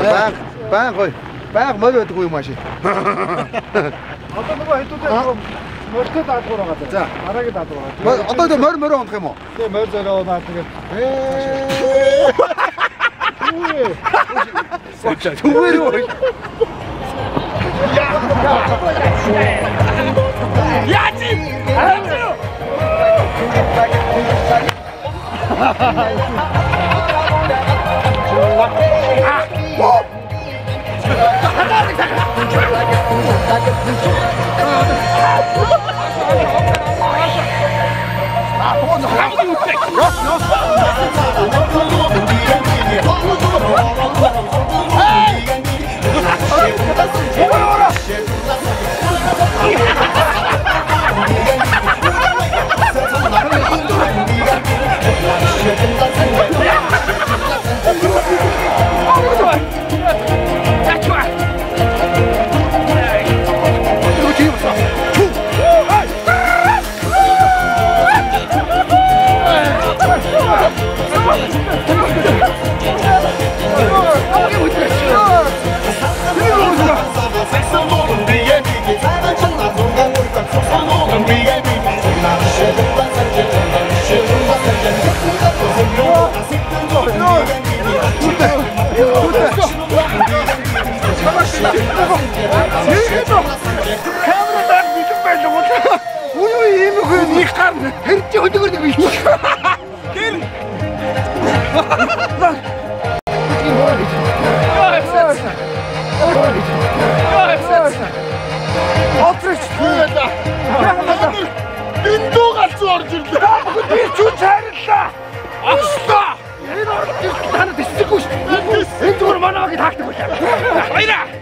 Баг баг гой. Баг мөр өгдөг юм ааши. Одоо нөгөө хэдүүдэд мөртөө даадгуур байгаа. За. Дараагийн даадгуур. Одоо тэгээ мөр мөр унах юм уу? Тий мөр зөрөө унаа тэгээ. Үгүй. Түгээр үү? Яа. Oh, Камерадаг бэлэн уу? Юу юм хөө нэг гар хэрч өдөгөр нэг бий. Гэр. Отрич хөөла. Энд дуу галзуу орж ирлээ. Бүгд би зүч хайрлаа. Аслаа. Энэ орж ирлээ. Танад эсэхгүй шүү. Энд зүгээр манай агийг таадаг байлаа. Баяраа.